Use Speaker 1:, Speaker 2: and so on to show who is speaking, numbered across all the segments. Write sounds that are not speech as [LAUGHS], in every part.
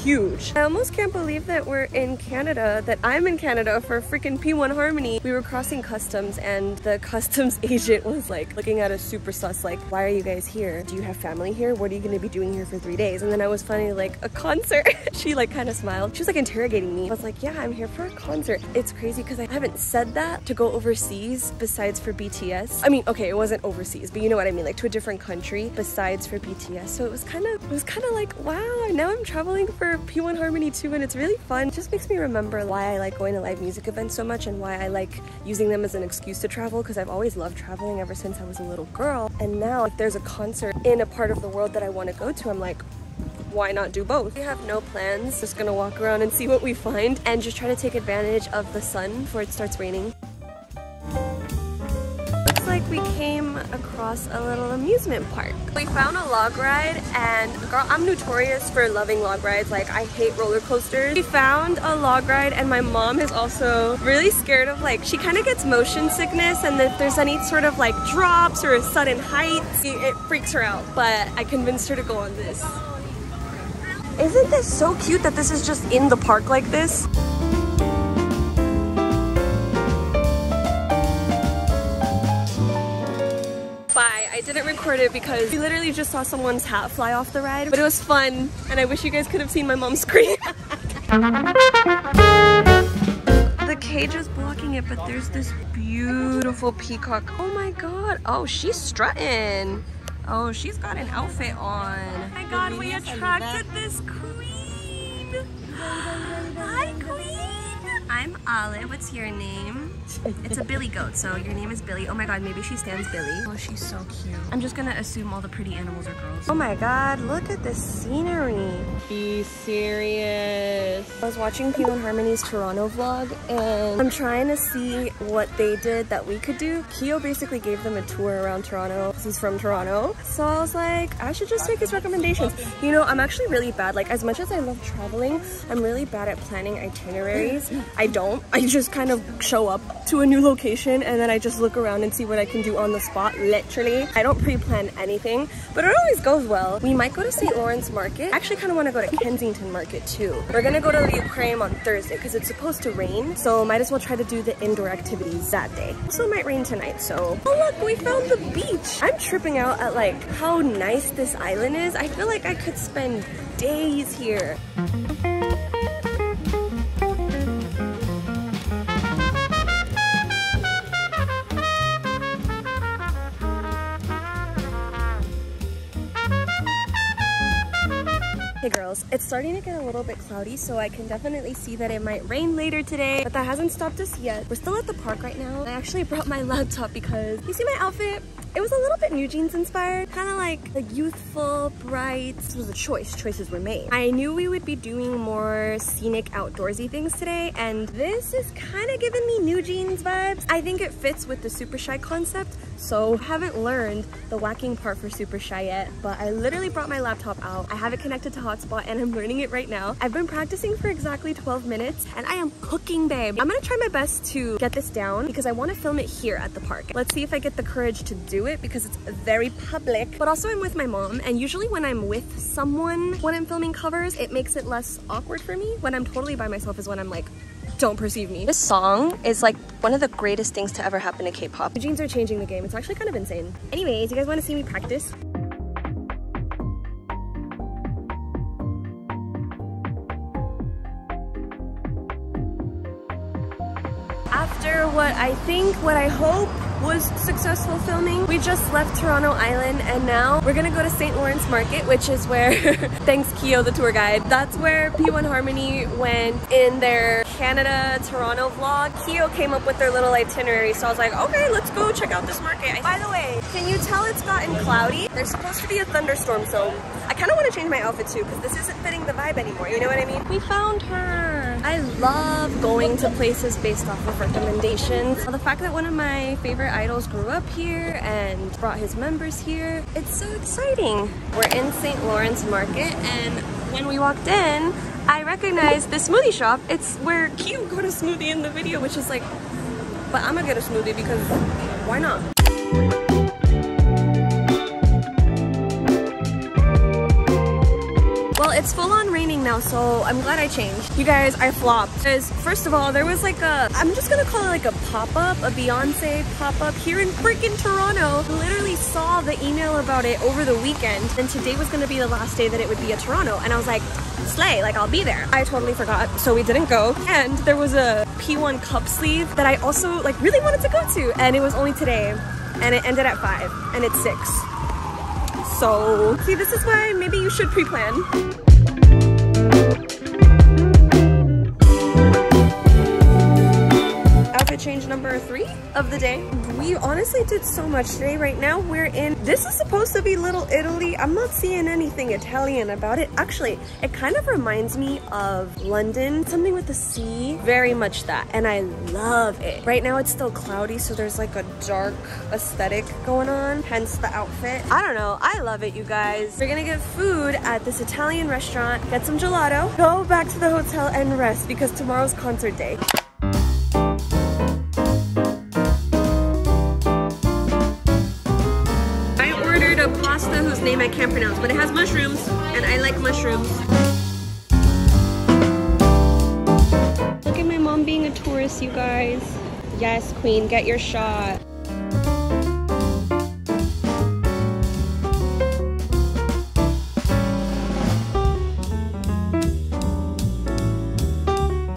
Speaker 1: huge. I almost can't believe that we're in Canada, that I'm in Canada for freaking P1 Harmony. We were crossing customs and the [LAUGHS] customs agent was like looking at us super sus like, why are you guys here? Do you have family here? What are you gonna be doing here for three days? And then I was finally like, a concert. [LAUGHS] she like kind of smiled. She was like interrogating me. I was like, yeah, I'm here for a concert. It's crazy because I haven't said that to go overseas besides for BTS. I mean, okay, it wasn't overseas, but you know what I mean, like to a different country besides for BTS. So it was kind of, it was kind of like, wow, now I'm traveling for P1 Harmony too and it's really fun. It just makes me remember why I like going to live music events so much and why I like using them as an excuse to travel because I've always loved traveling ever since I was a little girl. And now if there's a concert in a part of the world that I want to go to, I'm like, why not do both? We have no plans, just gonna walk around and see what we find and just try to take advantage of the sun before it starts raining we came across a little amusement park. We found a log ride and girl, I'm notorious for loving log rides. Like I hate roller coasters. We found a log ride and my mom is also really scared of like, she kind of gets motion sickness and if there's any sort of like drops or sudden height, it freaks her out. But I convinced her to go on this. Isn't this so cute that this is just in the park like this? I didn't record it because we literally just saw someone's hat fly off the ride, but it was fun and I wish you guys could have seen my mom scream. [LAUGHS] the cage is blocking it, but there's this beautiful peacock. Oh my god. Oh, she's strutting. Oh, she's got an outfit on. Oh my god, we attracted this queen. [GASPS] Hi, queen. I'm Ale. What's your name? It's a Billy goat, so your name is Billy. Oh my god, maybe she stands Billy. Oh, she's so cute. I'm just gonna assume all the pretty animals are girls. Oh my god, look at the scenery. Be serious. I was watching P1 Harmony's Toronto vlog, and I'm trying to see what they did that we could do. Keeho basically gave them a tour around Toronto because he's from Toronto. So I was like, I should just take his recommendations. You know, I'm actually really bad. Like, as much as I love traveling, I'm really bad at planning itineraries. I don't. I just kind of show up to a new location and then I just look around and see what I can do on the spot, literally. I don't pre-plan anything, but it always goes well. We might go to St. Lawrence Market. I actually kind of want to go to Kensington Market too. We're gonna go to the aquarium on Thursday because it's supposed to rain, so might as well try to do the indoor activities that day. Also, might rain tonight, so. Oh look, we found the beach. I'm tripping out at like how nice this island is. I feel like I could spend days here. It's starting to get a little bit cloudy, so I can definitely see that it might rain later today, but that hasn't stopped us yet. We're still at the park right now. I actually brought my [LAUGHS] laptop because you see my outfit? It was a little bit New Jeans inspired, kind of like the youthful, bright. This was a choice, choices were made. I knew we would be doing more scenic outdoorsy things today, and this is kind of giving me New Jeans vibes. I think it fits with the Super Shy concept, so haven't learned the whacking part for Super Shy yet, but I literally brought my laptop out. I have it connected to hotspot and I'm learning it right now. I've been practicing for exactly 12 minutes and I am cooking, babe. I'm gonna try my best to get this down because I wanna film it here at the park. Let's see if I get the courage to do it because it's very public. But also I'm with my mom and usually when I'm with someone when I'm filming covers, it makes it less awkward for me. When I'm totally by myself is when I'm like, don't perceive me. This song is like one of the greatest things to ever happen to K-pop. The jeans are changing the game. It's actually kind of insane. Anyways, you guys want to see me practice? After what I think, what I hope was successful filming. We just left Toronto Island and now we're gonna go to St. Lawrence Market, which is where, [LAUGHS] thanks Keeho, the tour guide, that's where P1 Harmony went in their Canada Toronto vlog. Keeho came up with their little itinerary, so I was like, okay, let's go check out this market. By the way, can you tell it's gotten cloudy? There's supposed to be a thunderstorm, so I kind of want to change my outfit too, because this isn't fitting the vibe anymore, you know what I mean? We found her! I love going to places based off of recommendations. The fact that one of my favorite idols grew up here and brought his members here. It's so exciting. We're in St. Lawrence Market and when we walked in, I recognized this smoothie shop. It's where Keeho got a smoothie in the video, which is like But I'm gonna get a smoothie because why not? Well, it's full on now, so I'm glad I changed. You guys, I flopped. Because first of all, there was like a, I'm just gonna call it like a pop-up, a Beyonce pop-up here in freaking Toronto. Literally saw the email about it over the weekend, and today was gonna be the last day that it would be at Toronto. And I was like, slay, like I'll be there. I totally forgot, so we didn't go. And there was a P1 cup sleeve that I also like really wanted to go to, and it was only today. And it ended at five, and it's six. So, see, this is why maybe you should pre-plan. Of the day. We honestly did so much today. Right now, we're in, this is supposed to be Little Italy. I'm not seeing anything Italian about it. Actually, it kind of reminds me of London, something with the sea, very much that. And I love it. Right now, it's still cloudy, so there's like a dark aesthetic going on, hence the outfit. I don't know, I love it, you guys. We're gonna get food at this Italian restaurant, get some gelato, go back to the hotel and rest because tomorrow's concert day. Name I can't pronounce, but it has mushrooms, and I like mushrooms. Look at my mom being a tourist, you guys. Yes, queen, get your shot.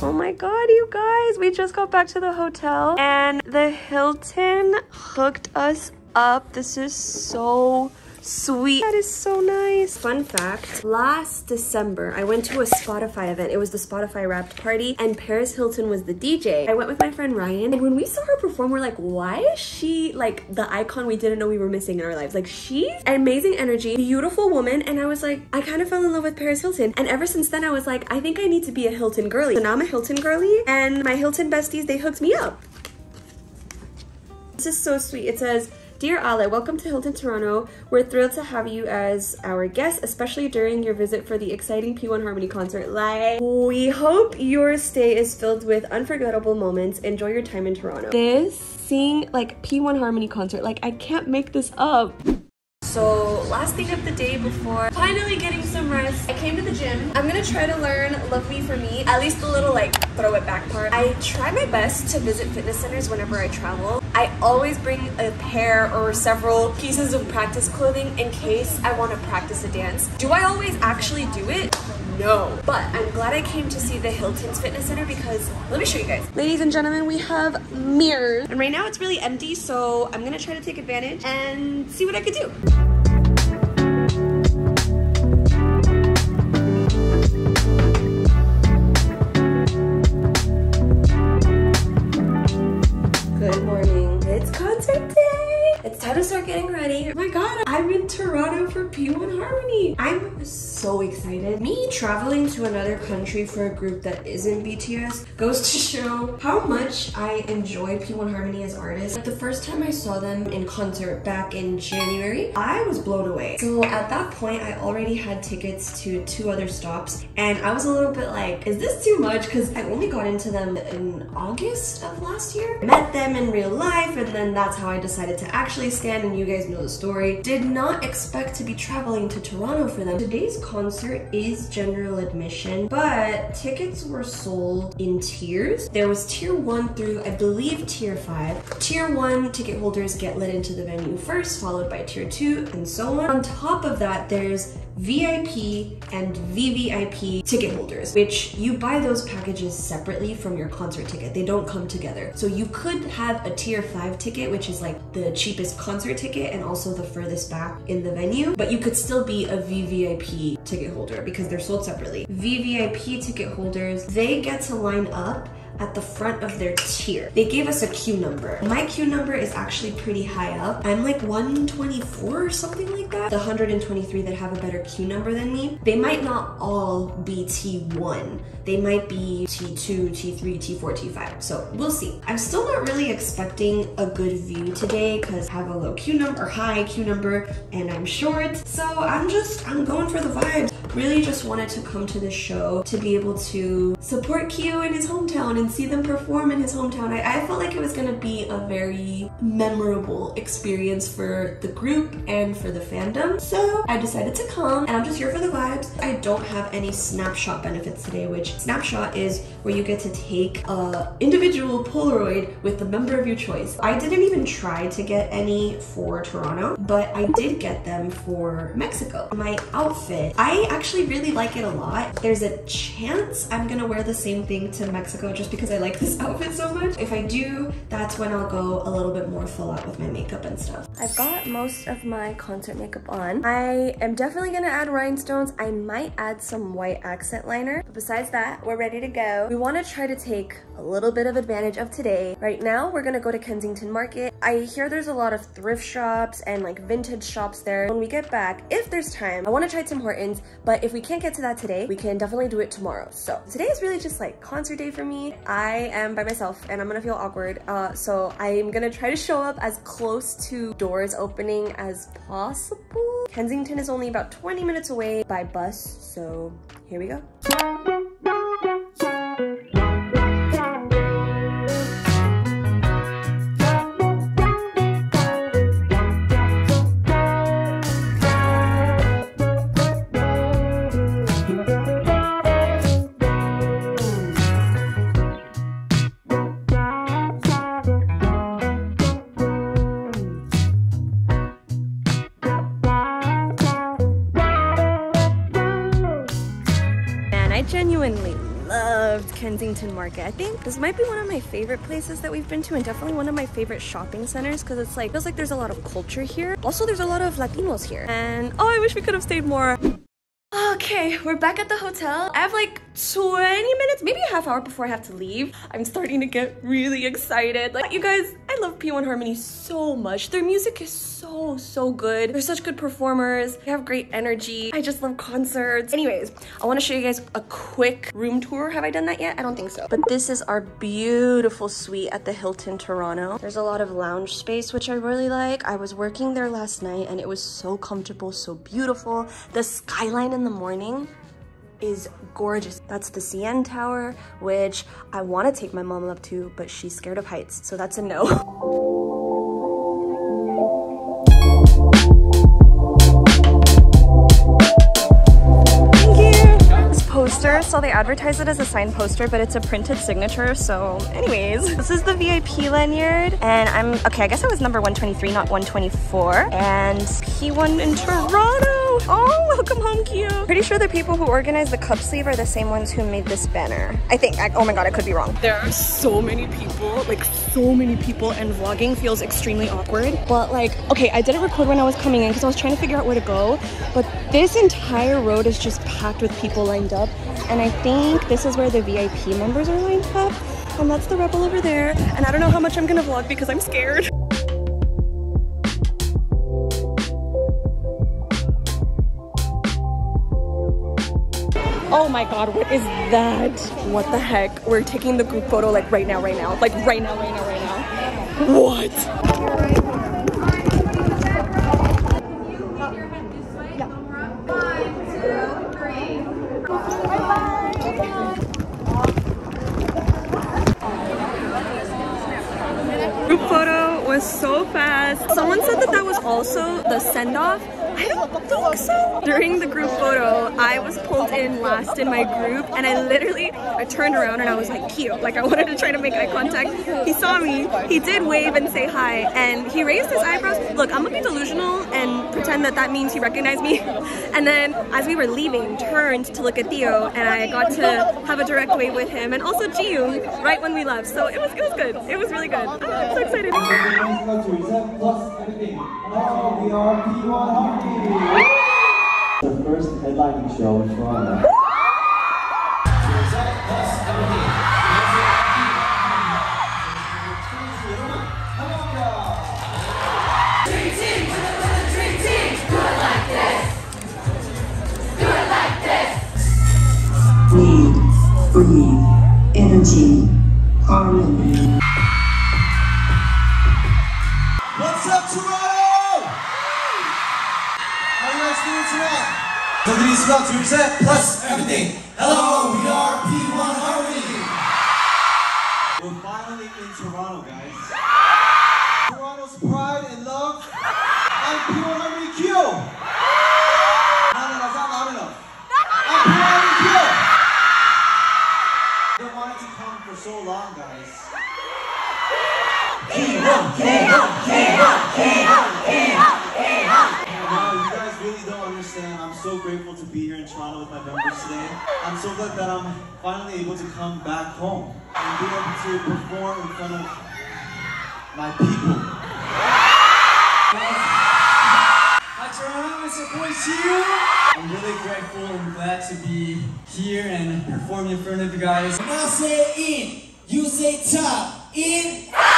Speaker 1: Oh my god, you guys, we just got back to the hotel and the Hilton hooked us up. This is so sweet. That is so nice. Fun fact, last December, I went to a Spotify event. It was the Spotify Wrapped Party and Paris Hilton was the DJ. I went with my friend Ryan and when we saw her perform, we're like, why is she like the icon we didn't know we were missing in our lives? Like she's amazing energy, beautiful woman. And I was like, I kind of fell in love with Paris Hilton. And ever since then, I was like, I think I need to be a Hilton girly. So now I'm a Hilton girly and my Hilton besties, they hooked me up. This is so sweet. It says, Dear Ale, welcome to Hilton Toronto. We're thrilled to have you as our guest, especially during your visit for the exciting P1 Harmony concert. Like, we hope your stay is filled with unforgettable moments. Enjoy your time in Toronto. This, seeing like P1 Harmony concert, like I can't make this up. So last thing of the day before finally getting some rest, I came to the gym. I'm gonna try to learn Love Me For Me, at least the little like throw it back part. I try my best to visit fitness centers whenever I travel. I always bring a pair or several pieces of practice clothing in case I wanna practice a dance. Do I always actually do it? No. But I'm glad I came to see the Hilton's Fitness Center because let me show you guys. Ladies and gentlemen, we have mirrors. And right now it's really empty, so I'm gonna try to take advantage and see what I could do. Harmony. I'm so excited. Me traveling to another country for a group that isn't BTS goes to [LAUGHS] show how much I enjoy P1 Harmony as artists. Like the first time I saw them in concert back in January, I was blown away. So at that point, I already had tickets to two other stops and I was a little bit like, is this too much? Because I only got into them in August of last year. Met them in real life and then that's how I decided to actually stand and you guys know the story. Did not expect to be traveling to Toronto for them. Today's concert is general admission, but tickets were sold in tiers. There was tier one through, I believe, tier five. Tier one ticket holders get let into the venue first, followed by tier two and so on. On top of that, there's VIP and VVIP ticket holders, which you buy those packages separately from your concert ticket. They don't come together. So you could have a tier five ticket, which is like the cheapest concert ticket and also the furthest back in the venue, but you could still be a VVIP ticket holder because they're sold separately. VVIP ticket holders, they get to line up at the front of their tier. They gave us a queue number. My queue number is actually pretty high up. I'm like 124 or something like that. The 123 that have a better queue number than me, they might not all be T1. They might be T2, T3, T4, T5. So we'll see. I'm still not really expecting a good view today because I have a low queue number, or high queue number, and I'm short. So I'm just, I'm going for the vibes. Really just wanted to come to this show to be able to support Keeho in his hometown and see them perform in his hometown. I, I felt like it was gonna be a very memorable experience for the group and for the fandom. So I decided to come and I'm just here for the vibes. I don't have any snapshot benefits today, which snapshot is where you get to take a individual Polaroid with the member of your choice. I didn't even try to get any for Toronto, but I did get them for Mexico. My outfit, I actually really like it a lot. There's a chance I'm gonna wear the same thing to Mexico just because I like this [LAUGHS] outfit so much. If I do, that's when I'll go a little bit more full out with my makeup and stuff. I've got most of my concert makeup on. I am definitely gonna add rhinestones. I might add some white accent liner. But besides that, we're ready to go. We wanna try to take a little bit of advantage of today. Right now, we're gonna go to Kensington Market. I hear there's a lot of thrift shops and like vintage shops there. When we get back, if there's time, I wanna try Tim Hortons, but if we can't get to that today, we can definitely do it tomorrow. So today is really just like concert day for me. I am by myself and I'm gonna feel awkward. Uh, so I'm gonna try to show up as close to doors opening as possible. Kensington is only about 20 minutes away by bus, so here we go. Market. I think this might be one of my favorite places that we've been to and definitely one of my favorite shopping centers because it's like, feels like there's a lot of culture here. Also, there's a lot of Latinos here. And oh, I wish we could have stayed more. Okay, we're back at the hotel. I have like 20 minutes, maybe a half hour before I have to leave. I'm starting to get really excited. Like, you guys, I love P1 Harmony so much. Their music is so, so good. They're such good performers. They have great energy. I just love concerts. Anyways, I want to show you guys a quick room tour. Have I done that yet? I don't think so. But this is our beautiful suite at the Hilton Toronto. There's a lot of lounge space, which I really like. I was working there last night and it was so comfortable, so beautiful. The skyline in the morning is gorgeous. That's the CN Tower, which I want to take my mom up to, but she's scared of heights, so that's a no. [LAUGHS] poster. So they advertise it as a signed poster, but it's a printed signature. So anyways, this is the VIP lanyard. And I'm, okay, I guess I was number 123, not 124. And P1 in Toronto. Oh, welcome home, Keeho. Pretty sure the people who organized the cup sleeve are the same ones who made this banner. I think, I, oh my God, I could be wrong. There are so many people, like so many people and vlogging feels extremely awkward. But like, okay, I didn't record when I was coming in because I was trying to figure out where to go. But this entire road is just packed with people lined up. And I think this is where the VIP members are lined up. And that's the rebel over there. And I don't know how much I'm gonna vlog because I'm scared. Oh my god, what is that? What the heck? We're taking the group photo like right now, right now. Like right now, right now, right now. What? Group photo was so fast. Someone said that that was also the send-off I don't think so. During the group photo, I was pulled in last in my group and I literally, I turned around and I was like, cute. Like I wanted to try to make eye contact. He saw me, he did wave and say hi and he raised his eyebrows. Look, I'm gonna be delusional and pretend that that means he recognized me. [LAUGHS] And then as we were leaving, turned to look at Theo and I got to have a direct wave with him and also Jiung right when we left. So it was, it was good. It was really good. Oh, I'm so excited.
Speaker 2: The first headlining show in Toronto.
Speaker 3: Breathe, energy,
Speaker 4: is about to reset plus everything. Hello, we are P1 Harmony.
Speaker 2: We're finally in Toronto, guys. Grateful to be here in Toronto with my members today. I'm so glad that I'm finally able to come back home and be able to perform in front of my people.
Speaker 5: Hi Toronto, it's your boy Keeho. I'm really grateful and glad to be here and perform in front of you guys.
Speaker 6: When I say in, you say top. In, in.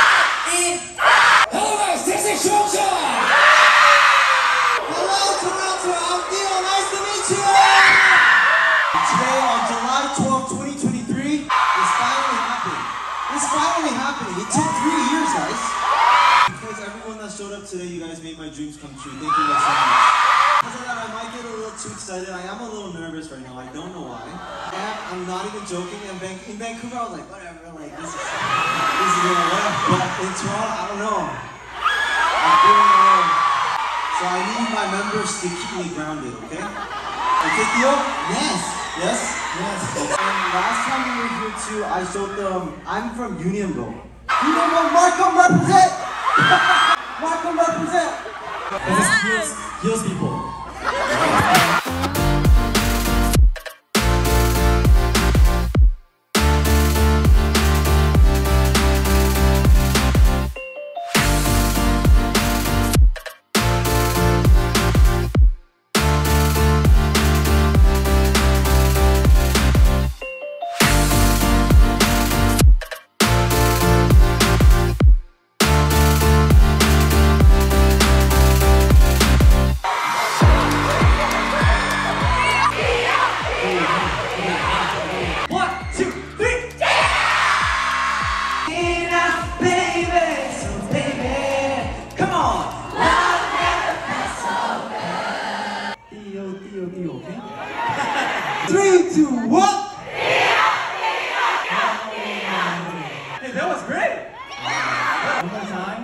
Speaker 2: You made my dreams come true. Thank you guys so much. Because of that, I might get a little too excited. I am a little nervous right now. I don't know why. And I'm not even joking. In, Van- in Vancouver, I was like, whatever. Like this is this is gonna work. But in Toronto, I don't know. I'm. So I need my members to keep me grounded, okay? Okay, Theo? Yes. Yes? Yes. And last time we were here too, I showed them, I'm from Unionville. Unionville, Markham represent! Markham [LAUGHS] represent!
Speaker 5: This is heals, heals people. [LAUGHS] One more time.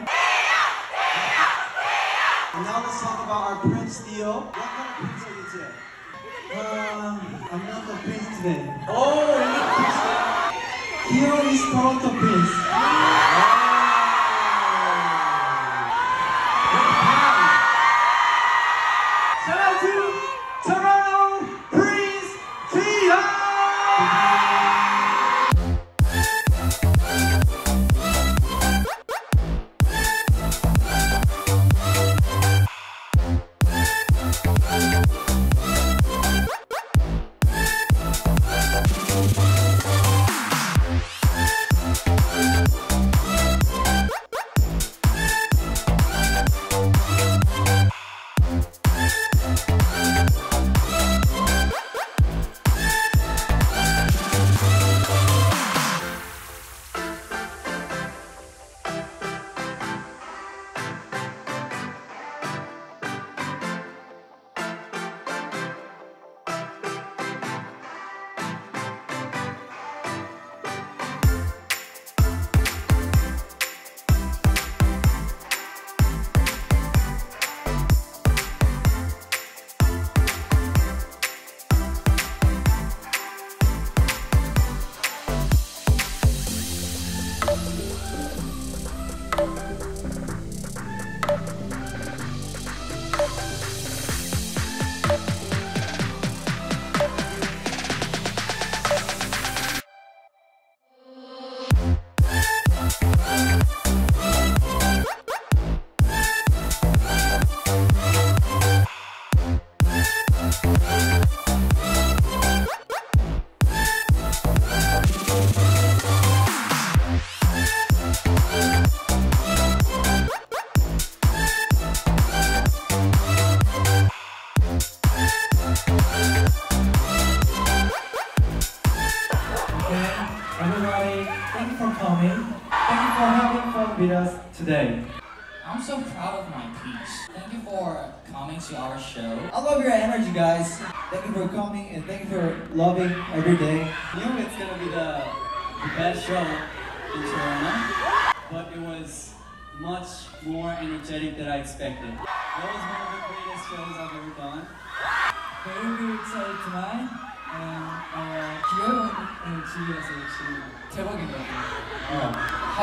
Speaker 2: And now let's talk about our Prince Theo. What kind of prince are you today?
Speaker 5: Um, I'm not the prince today.
Speaker 2: Oh, you're not Prince
Speaker 5: Theo is Toronto Prince. and thank you for loving every day. You know it's gonna be the, the best show in Toronto, but it was much more energetic than I expected. That was one of the greatest shows I've ever done.
Speaker 7: very excited tonight. And 어, 귀여운 에너지에서 역시 대박인 것 같아요. 핫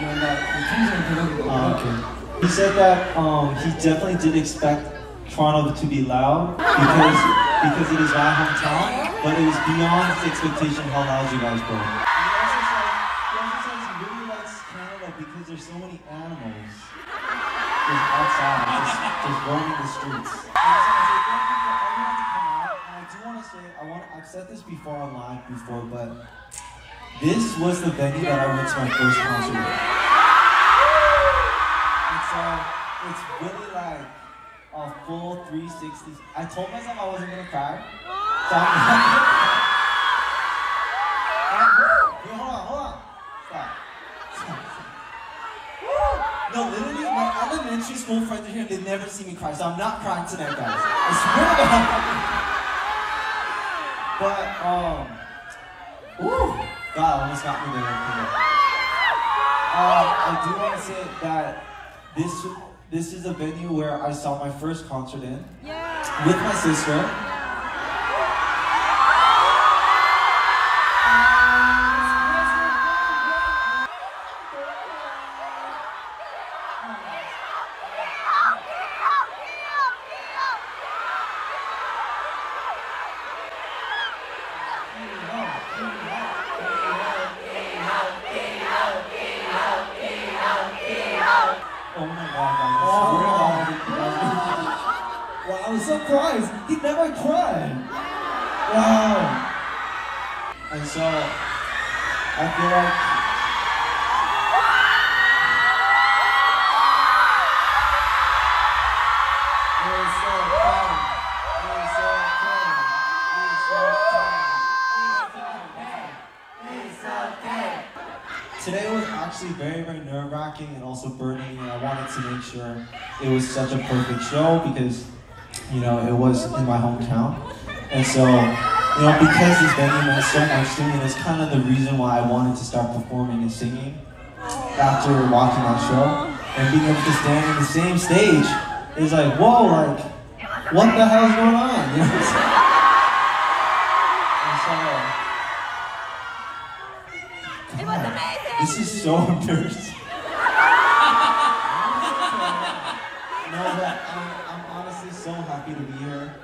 Speaker 7: 뭔가 그 텐션이 대박인 것
Speaker 2: Oh,
Speaker 7: 같아요.
Speaker 2: okay. He said that um, he definitely did expect Toronto to be loud because because it is my hometown, but it was beyond expectation how loud you guys were. He also said he also says he really likes Canada because there's so many animals just outside, just, just roaming the streets. I just want to say thank you for everyone to come out, and I do want to say I want I've said this before on live before, but this was the venue that I went to my first concert. with. And so it's really like a full 360. I told myself I wasn't gonna cry. So I'm Wait, hold on, hold on. Stop. Stop. No, literally, my elementary school friends are here and they've never see me cry, so I'm not crying tonight, guys. I swear to God. But, um, woo, God almost got me there. Uh, I do want to say that this this is a venue where I saw my first concert in with my sister. Today was actually very, very nerve wracking and also burning, and I wanted to make sure it was such a perfect show because, you know, it was in my hometown. And so, you know, because this venue meant so much to me, it's kind of the reason why I wanted to start performing and singing after watching that show. And being able to stand on the same stage is like, whoa, like, what the hell's going on? [LAUGHS] You know
Speaker 1: amazing.
Speaker 2: this is so embarrassing. no, but I'm, I'm honestly so happy to be here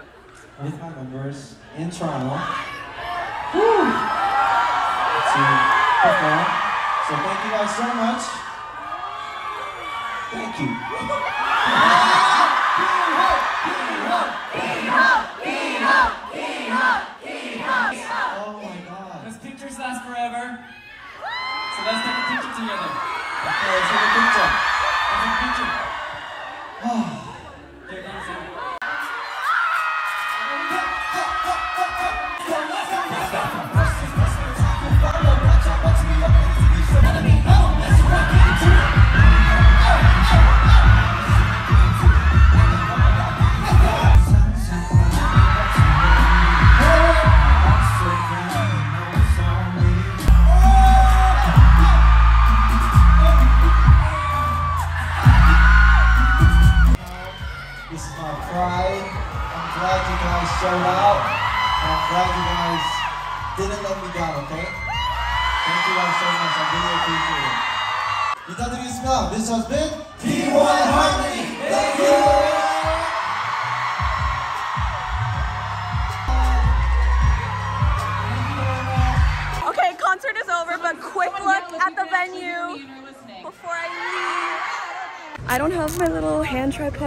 Speaker 2: with my members in Toronto. Woo! To perform. So thank you guys so much. Thank you. [LAUGHS] [LAUGHS] Okay, let's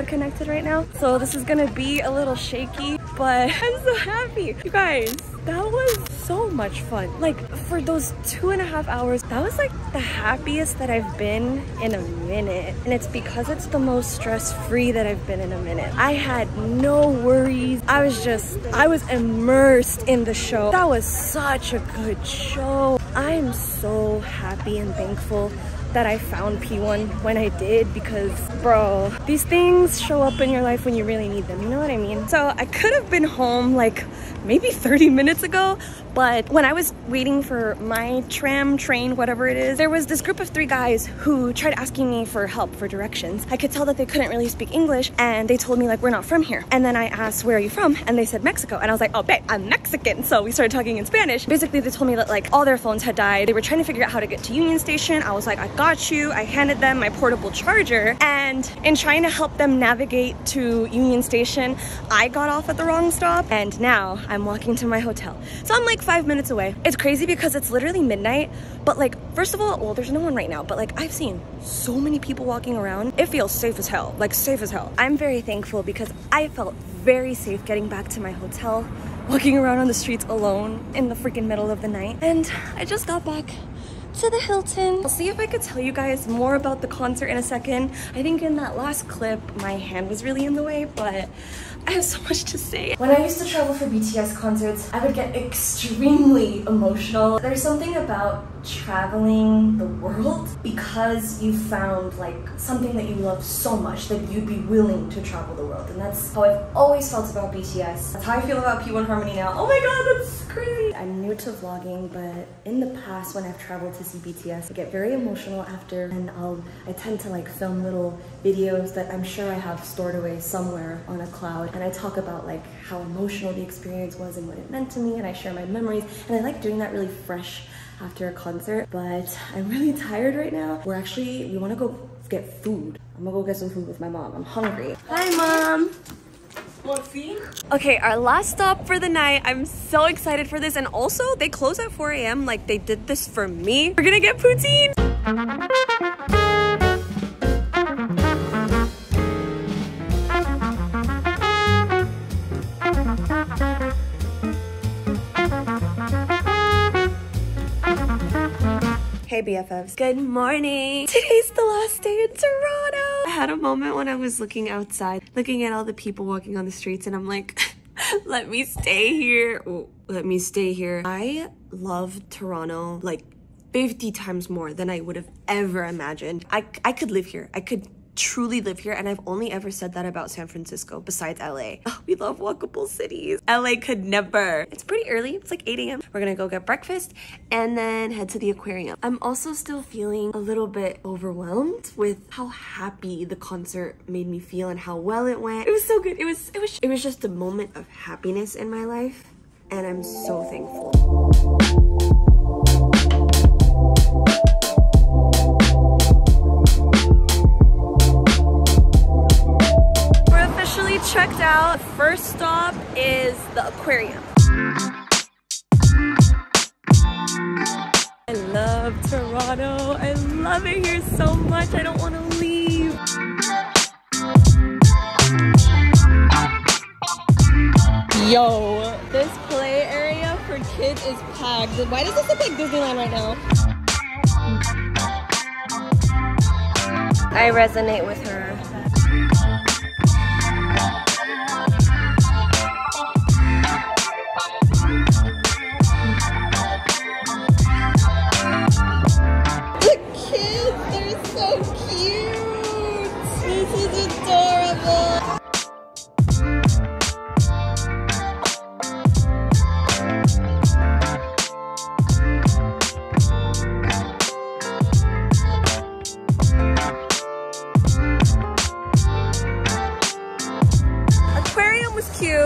Speaker 1: connected right now, so this is gonna be a little shaky, but [LAUGHS] I'm so happy. You guys, that was so much fun. Like, for those two and a half hours, that was like the happiest that I've been in a minute. And it's because it's the most stress-free that I've been in a minute. I had no worries. I was just, I was immersed in the show. That was such a good show. I'm so happy and thankful that I found P1 when I did because, bro, these things show up in your life when you really need them. You know what I mean? So I could have been home like maybe 30 minutes ago, but when I was waiting for my tram, train, whatever it is, there was this group of three guys who tried asking me for help, for directions. I could tell that they couldn't really speak English and they told me like, we're not from here. And then I asked, where are you from? And they said Mexico. And I was like, oh, babe, I'm Mexican. So we started talking in Spanish. Basically, they told me that like all their phones had died. They were trying to figure out how to get to Union Station. I was like, I got you. I handed them my portable charger. And in trying to help them navigate to Union Station, I got off at the wrong stop. And now I'm walking to my hotel. So I'm like five minutes away. It's crazy because it's literally midnight. But like, first of all, well, there's no one right now, but like I've seen so many people walking around. It feels safe as hell, like safe as hell. I'm very thankful because I felt very safe getting back to my hotel, walking around on the streets alone in the freaking middle of the night. And I just got back to the Hilton. I'll see if I could tell you guys more about the concert in a second. I think in that last clip, my hand was really in the way, but [LAUGHS] I have so much to say. When I used to travel for BTS concerts, I would get extremely emotional. There's something about traveling the world because you found like something that you love so much that you'd be willing to travel the world. And that's how I've always felt about BTS. That's how I feel about P1 Harmony now. Oh my god, that's crazy. I'm new to vlogging, but in the past when I've traveled to see BTS, I get very emotional after and I'll, I tend to like film little videos that I'm sure I have stored away somewhere on a cloud and I talk about like how emotional the experience was and what it meant to me and I share my memories and I like doing that really fresh after a concert but [LAUGHS] I'm really tired right now. We're actually we want to go get food. I'm gonna go get some food with my mom. I'm hungry. Hi mom Okay, our last stop for the night. I'm so excited for this. And also, they close at 4 a.m. Like, they did this for me. We're gonna get poutine. Hey BFFs, good morning. Today's the last day in Toronto. I had a moment when I was looking outside, looking at all the people walking on the streets and I'm like, [LAUGHS] let me stay here. Let me stay here. I love Toronto like 50 times more than I would have ever imagined. I, I could live here. I could truly live here and I've only ever said that about San Francisco besides LA. [LAUGHS] Oh, we love walkable cities. LA could never. It's pretty early. It's like 8 a.m. We're gonna go get breakfast and then head to the aquarium. I'm also still feeling a little bit overwhelmed with how happy the concert made me feel and how well it went. It was so good. It was it was it was just a moment of happiness in my life and I'm so thankful. Checked out. First stop is the aquarium. I love Toronto. I love it here so much. I don't want to leave. Yo, this play area for kids is packed. Why does this look like Disneyland right now? I resonate with her.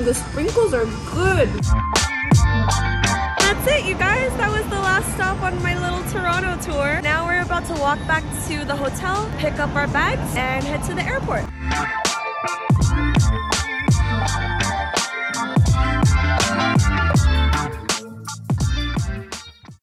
Speaker 1: The sprinkles are good that's it, you guys. That was the last stop on my little Toronto tour. Now we're about to walk back to the hotel, pick up our bags, and head to the airport.